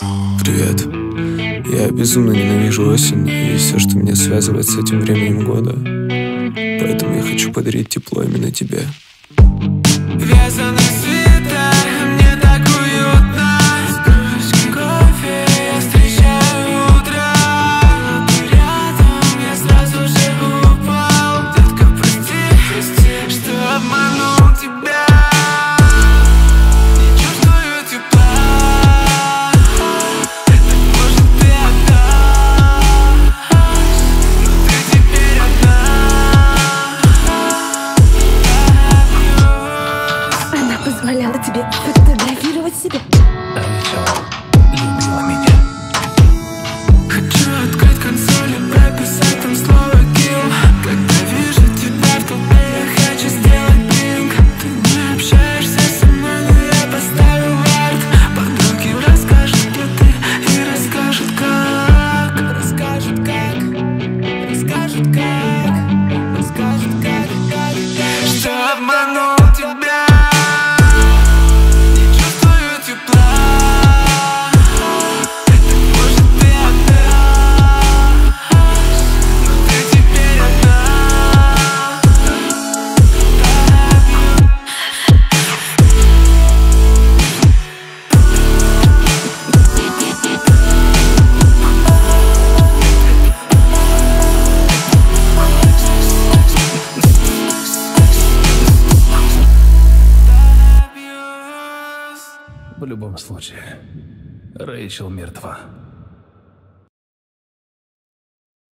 Привет. Я безумно ненавижу осень и все, что меня связывает с этим временем года. Поэтому я хочу подарить тепло именно тебе. Вязаный В любом случае, Рэйчел мертва.